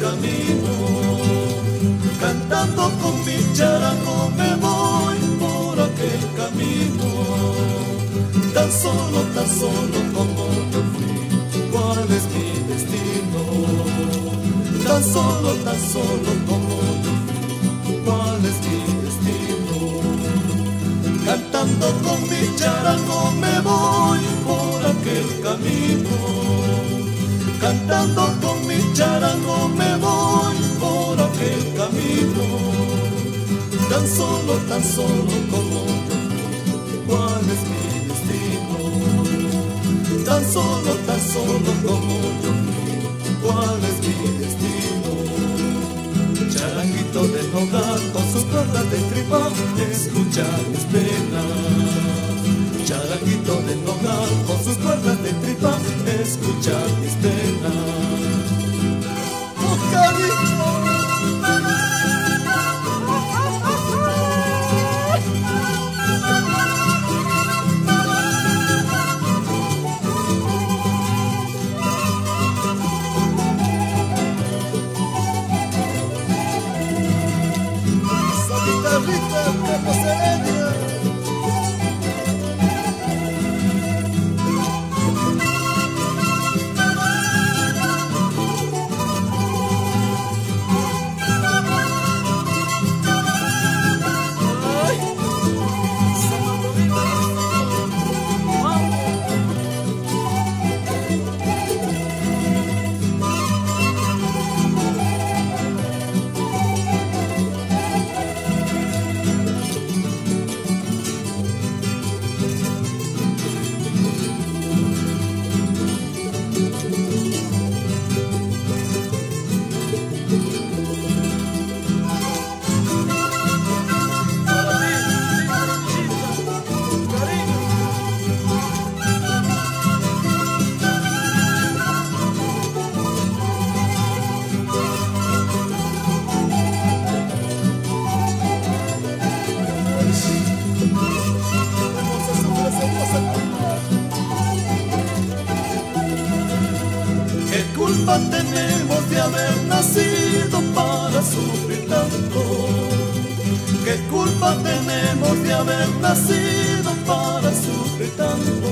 camino, cantando con mi charango me voy por aquel camino, tan solo, tan solo como yo fui, cuál es mi destino, tan solo, tan solo como yo fui, cuál es mi destino, cantando con mi charango me voy por aquel camino, cantando con mi charango tan solo, tan solo como yo, cuál es mi destino, tan solo, tan solo como yo, cuál es mi destino, charanguito de nogal con sus cuerdas de tripa, escucha mis penas, charanguito de nogal con sus cuerdas de tripa, escucha mis penas. ¡Oh, Vitor, você é tenemos de haber nacido para sufrir tanto? ¿Qué culpa tenemos de haber nacido para sufrir tanto?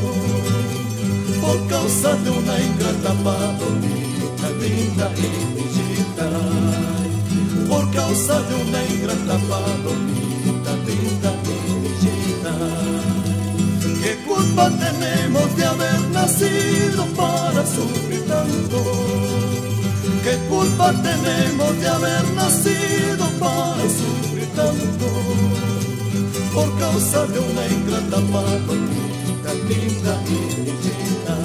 Por causa de una ingrata palomita, linda y millita. Por causa de una ingrata palomita, linda y millita. ¿Qué culpa tenemos de haber nacido? culpa tenemos de haber nacido para sufrir tanto por causa de una ingrata patología linda y linda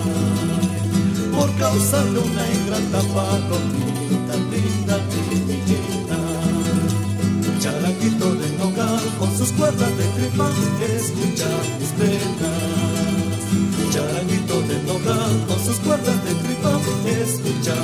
por causa de una ingrata patología linda y linda charaquito de nogal con sus cuerdas de tripa escucha mis penas. Charaquito de nogal con sus cuerdas de tripa escucha